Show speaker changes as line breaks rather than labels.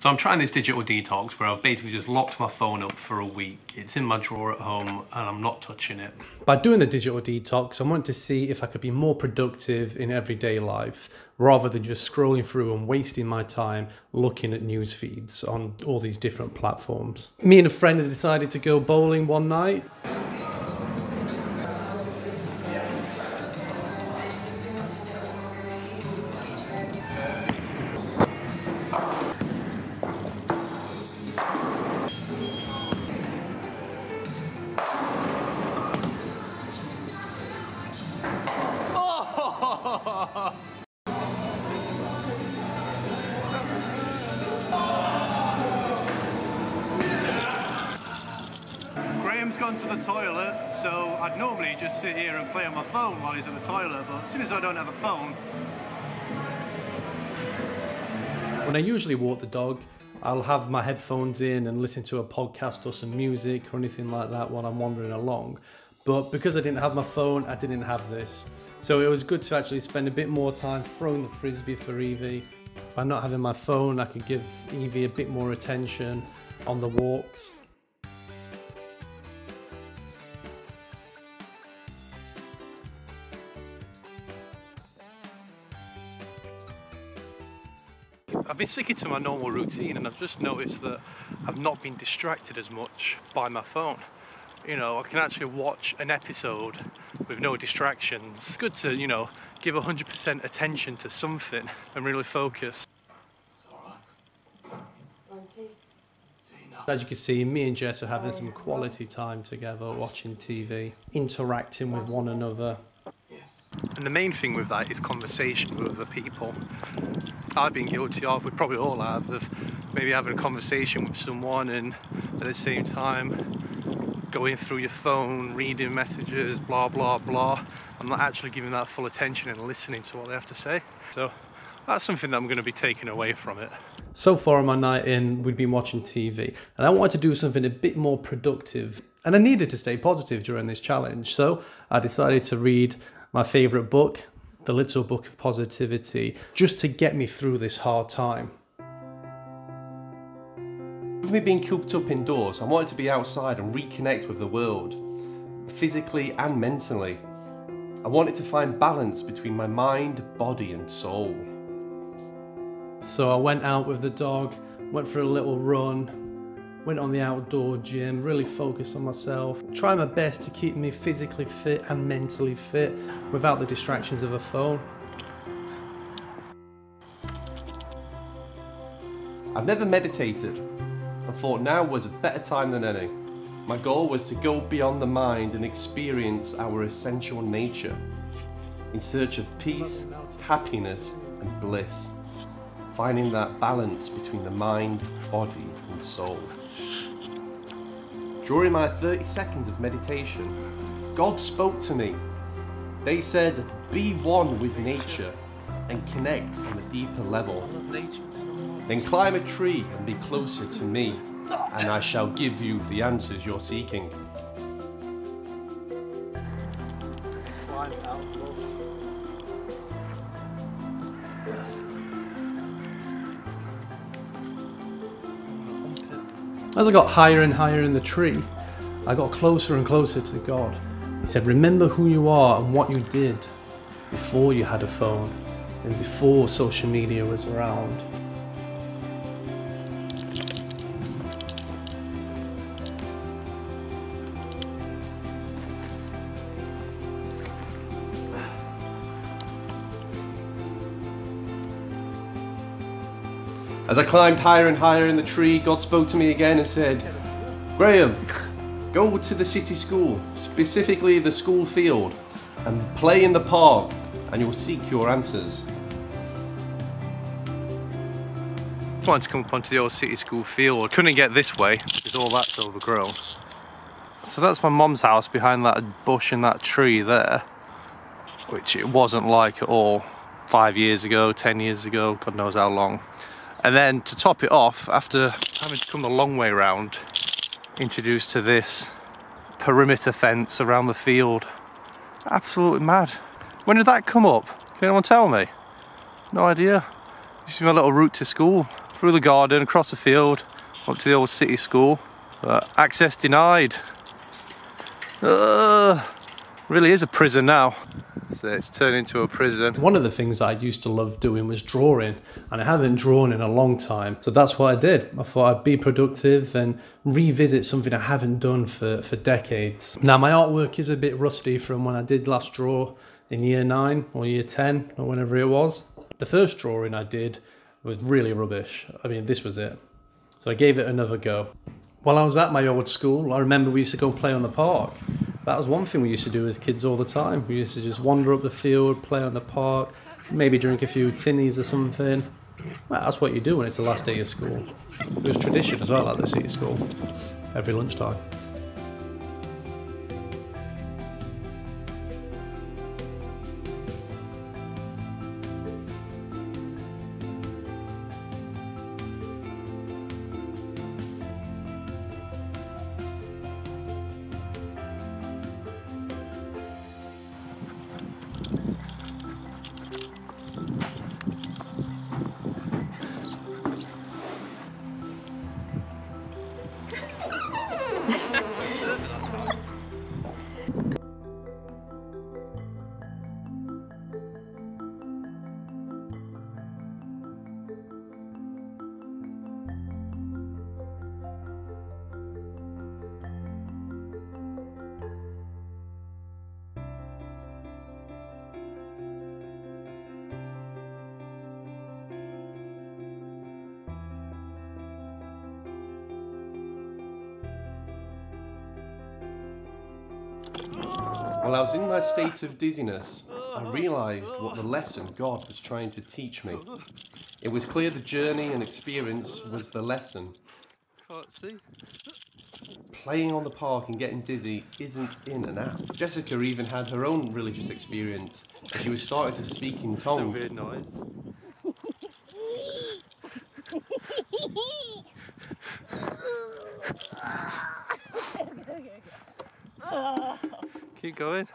So I'm trying this digital detox where I've basically just locked my phone up for a week. It's in my drawer at home and I'm not touching it.
By doing the digital detox, I wanted to see if I could be more productive in everyday life rather than just scrolling through and wasting my time looking at news feeds on all these different platforms. Me and a friend had decided to go bowling one night.
Graham's gone to the toilet, so I'd normally just sit here and play on my phone while he's in the toilet, but as soon as I don't have a phone,
When I usually walk the dog, I'll have my headphones in and listen to a podcast or some music or anything like that while I'm wandering along. But because I didn't have my phone, I didn't have this. So it was good to actually spend a bit more time throwing the frisbee for Evie. By not having my phone, I could give Evie a bit more attention on the walks.
I've been sticking to my normal routine and I've just noticed that I've not been distracted as much by my phone. You know, I can actually watch an episode with no distractions. Good to, you know, give 100% attention to something and really focus.
As you can see, me and Jess are having some quality time together, watching TV, interacting with one another.
And the main thing with that is conversation with other people. I've been guilty of, we probably all have, of maybe having a conversation with someone and at the same time going through your phone, reading messages, blah, blah, blah. I'm not actually giving that full attention and listening to what they have to say. So that's something that I'm going to be taking away from it.
So far on my night in, we'd been watching TV, and I wanted to do something a bit more productive. And I needed to stay positive during this challenge, so I decided to read my favourite book, The Little Book of Positivity, just to get me through this hard time.
With me being cooped up indoors, I wanted to be outside and reconnect with the world, physically and mentally. I wanted to find balance between my mind, body, and soul.
So I went out with the dog, went for a little run, went on the outdoor gym, really focused on myself, trying my best to keep me physically fit and mentally fit without the distractions of a phone.
I've never meditated. Thought now was a better time than any. My goal was to go beyond the mind and experience our essential nature in search of peace, happiness, and bliss. Finding that balance between the mind, body, and soul. During my 30 seconds of meditation, God spoke to me. They said, Be one with nature and connect on a deeper level. Then climb a tree and be closer to me, and I shall give you the answers you're seeking.
As I got higher and higher in the tree, I got closer and closer to God. He said, Remember who you are and what you did before you had a phone and before social media was around.
As I climbed higher and higher in the tree, God spoke to me again and said, Graham, go to the city school, specifically the school field, and play in the park, and you'll seek your answers.
Just wanted to come up onto the old city school field. I couldn't get this way because all that's overgrown. So that's my mum's house behind that bush and that tree there, which it wasn't like at all five years ago, ten years ago, God knows how long. And then to top it off, after having to come the long way round, introduced to this perimeter fence around the field. Absolutely mad. When did that come up? Can anyone tell me? No idea. This is my little route to school. through the garden, across the field, up to the old city school. But access denied. Uh, really is a prison now. So it's turned into a prison.
One of the things I used to love doing was drawing, and I haven't drawn in a long time. So that's what I did. I thought I'd be productive and revisit something I haven't done for, for decades. Now, my artwork is a bit rusty from when I did last draw in year nine or year 10 or whenever it was. The first drawing I did was really rubbish. I mean, this was it. So I gave it another go. While I was at my old school, I remember we used to go play on the park. That was one thing we used to do as kids all the time. We used to just wander up the field, play on the park, maybe drink a few tinnies or something. Well, that's what you do when it's the last day of school. It was tradition as well at the city school, every lunchtime.
While I was in my state of dizziness, I realised what the lesson God was trying to teach me. It was clear the journey and experience was the lesson.
Can't see.
Playing on the park and getting dizzy isn't in and out. Jessica even had her own religious experience as she was starting to speak in tongues.
Keep going.